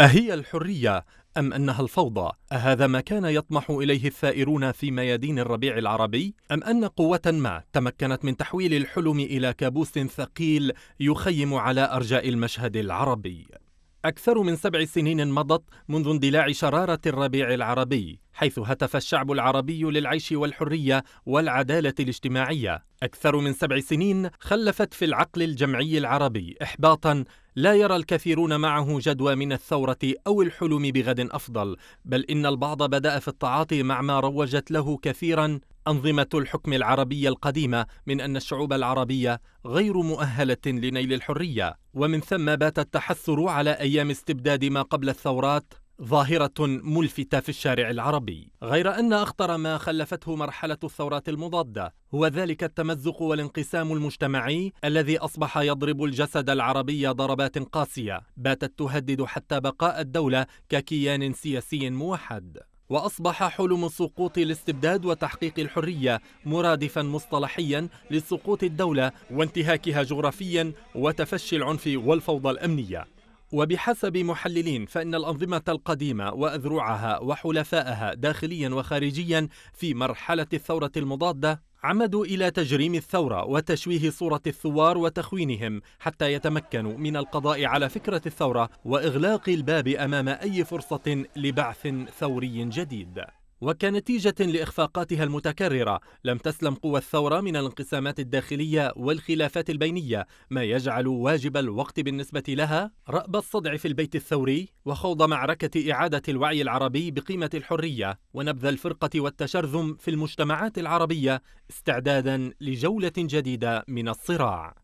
أهي الحرية أم أنها الفوضى؟ أهذا ما كان يطمح إليه الثائرون في ميادين الربيع العربي؟ أم أن قوة ما تمكنت من تحويل الحلم إلى كابوس ثقيل يخيم على أرجاء المشهد العربي؟ أكثر من سبع سنين مضت منذ اندلاع شرارة الربيع العربي حيث هتف الشعب العربي للعيش والحرية والعدالة الاجتماعية أكثر من سبع سنين خلفت في العقل الجمعي العربي إحباطا لا يرى الكثيرون معه جدوى من الثورة أو الحلم بغد أفضل بل إن البعض بدأ في التعاطي مع ما روجت له كثيرا أنظمة الحكم العربية القديمة من أن الشعوب العربية غير مؤهلة لنيل الحرية. ومن ثم بات التحسر على أيام استبداد ما قبل الثورات ظاهرة ملفتة في الشارع العربي، غير أن أخطر ما خلفته مرحلة الثورات المضادة هو ذلك التمزق والانقسام المجتمعي الذي أصبح يضرب الجسد العربي ضربات قاسية باتت تهدد حتى بقاء الدولة ككيان سياسي موحد. وأصبح حلم سقوط الاستبداد وتحقيق الحرية مرادفا مصطلحيا لسقوط الدولة وانتهاكها جغرافيا وتفشي العنف والفوضى الأمنية وبحسب محللين فإن الأنظمة القديمة وأذرعها وحلفائها داخليا وخارجيا في مرحلة الثورة المضادة عمدوا إلى تجريم الثورة وتشويه صورة الثوار وتخوينهم حتى يتمكنوا من القضاء على فكرة الثورة وإغلاق الباب أمام أي فرصة لبعث ثوري جديد. وكنتيجة لإخفاقاتها المتكررة لم تسلم قوى الثورة من الانقسامات الداخلية والخلافات البينية ما يجعل واجب الوقت بالنسبة لها رأب الصدع في البيت الثوري وخوض معركة إعادة الوعي العربي بقيمة الحرية ونبذ الفرقة والتشرذم في المجتمعات العربية استعدادا لجولة جديدة من الصراع.